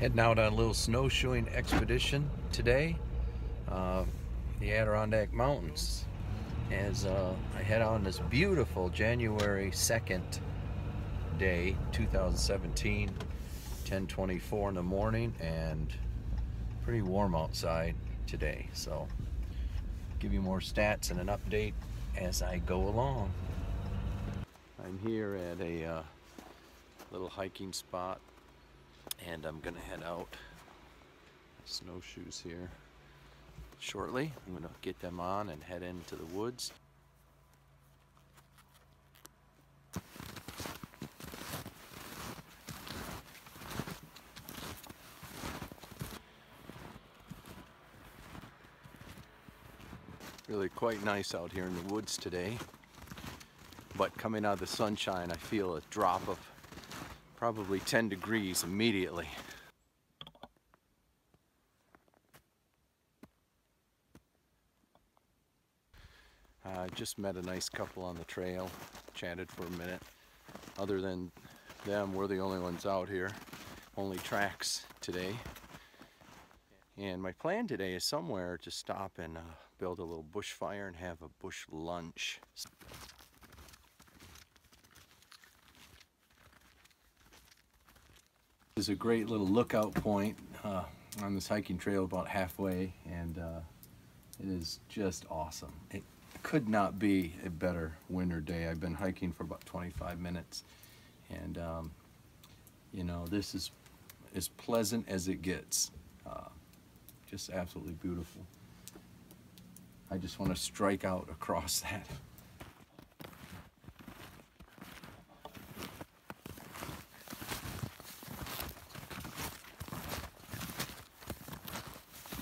Heading out on a little snowshoeing expedition today. Uh, the Adirondack Mountains. As uh, I head on this beautiful January 2nd day, 2017, 1024 in the morning, and pretty warm outside today. So, give you more stats and an update as I go along. I'm here at a uh, little hiking spot and I'm gonna head out snowshoes here shortly. I'm gonna get them on and head into the woods. Really quite nice out here in the woods today. But coming out of the sunshine, I feel a drop of probably 10 degrees immediately. I uh, just met a nice couple on the trail, chatted for a minute. Other than them, we're the only ones out here. Only tracks today. And my plan today is somewhere to stop and uh, build a little bush fire and have a bush lunch. Is a great little lookout point uh, on this hiking trail about halfway and uh, it is just awesome. It could not be a better winter day. I've been hiking for about 25 minutes and um, you know this is as pleasant as it gets. Uh, just absolutely beautiful. I just want to strike out across that.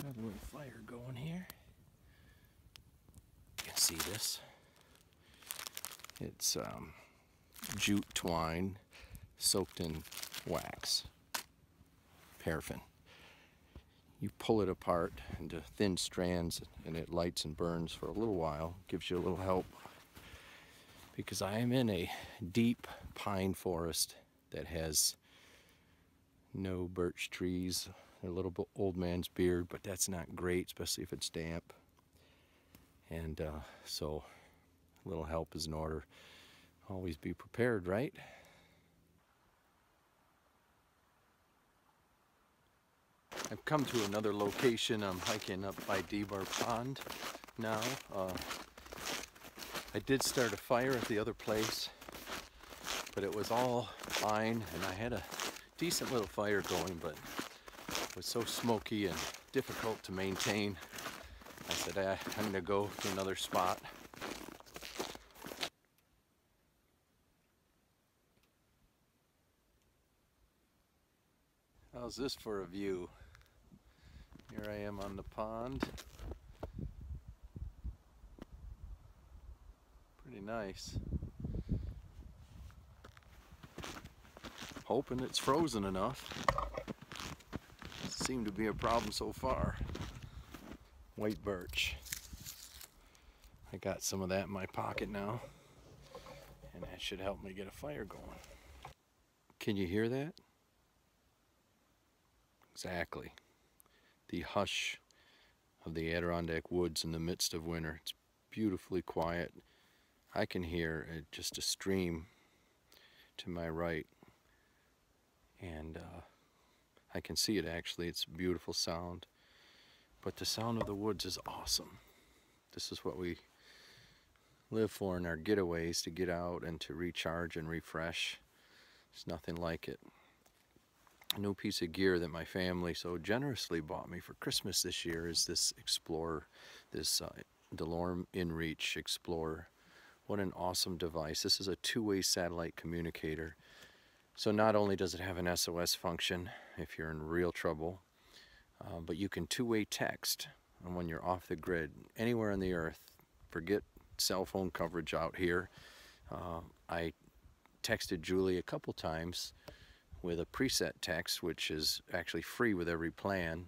Another little fire going here. You can see this. It's um, jute twine soaked in wax, paraffin. You pull it apart into thin strands and it lights and burns for a little while, gives you a little help. Because I am in a deep pine forest that has no birch trees, a little bit old man's beard, but that's not great, especially if it's damp. And uh, so a little help is in order. Always be prepared, right? I've come to another location. I'm hiking up by Debar Pond now. Uh, I did start a fire at the other place, but it was all fine and I had a decent little fire going, but was so smoky and difficult to maintain. I said, ah, I'm gonna go to another spot. How's this for a view? Here I am on the pond. Pretty nice. Hoping it's frozen enough. Seem to be a problem so far. White birch. I got some of that in my pocket now. And that should help me get a fire going. Can you hear that? Exactly the hush of the Adirondack woods in the midst of winter. It's beautifully quiet. I can hear just a stream to my right and uh, I can see it actually. It's beautiful sound. But the sound of the woods is awesome. This is what we live for in our getaways to get out and to recharge and refresh. There's nothing like it A new piece of gear that my family so generously bought me for Christmas this year is this Explorer, this uh, DeLorme InReach Explorer. What an awesome device. This is a two-way satellite communicator. So not only does it have an SOS function if you're in real trouble, uh, but you can two-way text and when you're off the grid anywhere on the earth. Forget cell phone coverage out here. Uh, I texted Julie a couple times with a preset text, which is actually free with every plan.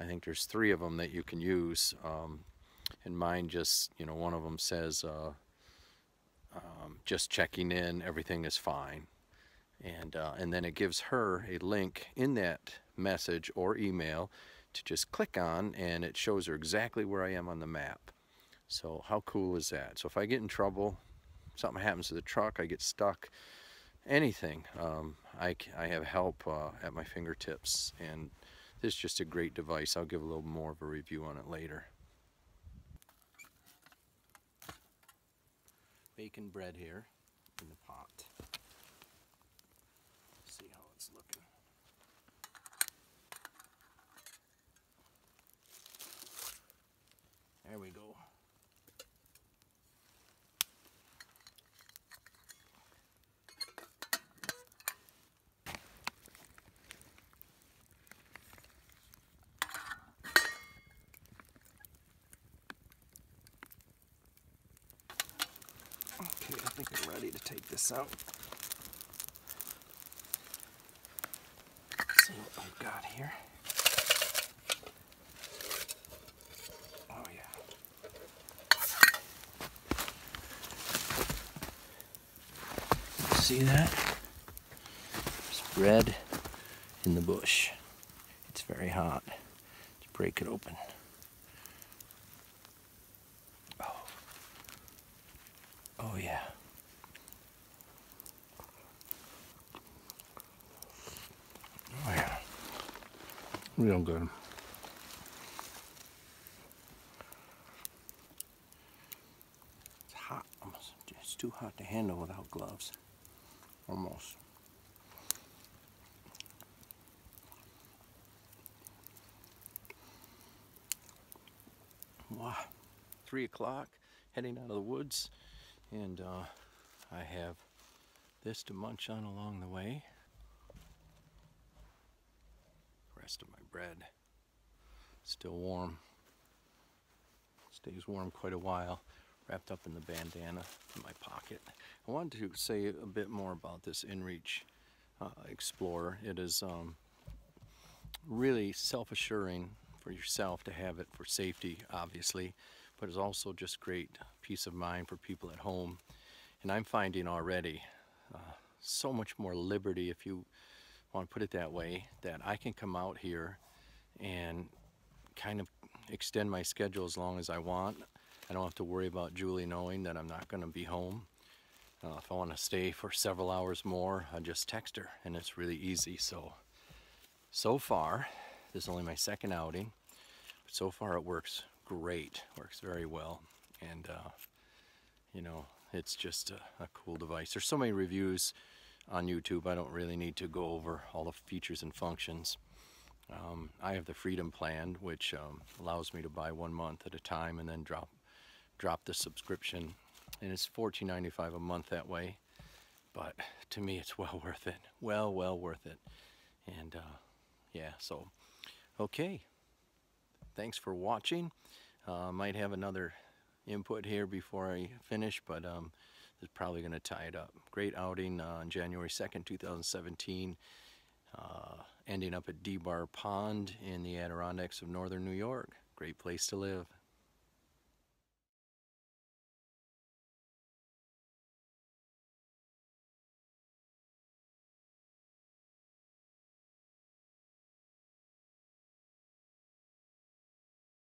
I think there's three of them that you can use. Um, and mine just, you know, one of them says, uh, um, just checking in, everything is fine. And, uh, and then it gives her a link in that message or email to just click on and it shows her exactly where I am on the map. So how cool is that? So if I get in trouble, something happens to the truck, I get stuck, anything, um, I, I have help uh, at my fingertips. And this is just a great device. I'll give a little more of a review on it later. Bacon bread here in the pot. See how it's looking. There we go. Okay, I think I'm ready to take this out. see what we've got here. Oh yeah. See that? There's bread in the bush. It's very hot. Let's break it open. Oh. Oh yeah. Oh yeah. Real good. It's hot. Almost. It's too hot to handle without gloves. Almost. Wow. Three o'clock, heading out of the woods, and uh, I have this to munch on along the way. Rest of my bread. Still warm. Stays warm quite a while wrapped up in the bandana in my pocket. I wanted to say a bit more about this InReach uh, Explorer. It is um, really self-assuring for yourself to have it for safety, obviously, but it's also just great peace of mind for people at home. And I'm finding already uh, so much more liberty, if you want to put it that way, that I can come out here and kind of extend my schedule as long as I want. I don't have to worry about Julie knowing that I'm not going to be home. Uh, if I want to stay for several hours more, I just text her, and it's really easy. So, so far, this is only my second outing. But so far, it works great. Works very well, and uh, you know, it's just a, a cool device. There's so many reviews on YouTube. I don't really need to go over all the features and functions. Um, I have the Freedom Plan, which um, allows me to buy one month at a time and then drop drop the subscription and it's $14.95 a month that way but to me it's well worth it well well worth it and uh, yeah so okay thanks for watching uh, might have another input here before I finish but um, is probably going to tie it up. Great outing uh, on January 2nd 2017 uh, ending up at Debar Pond in the Adirondacks of northern New York. Great place to live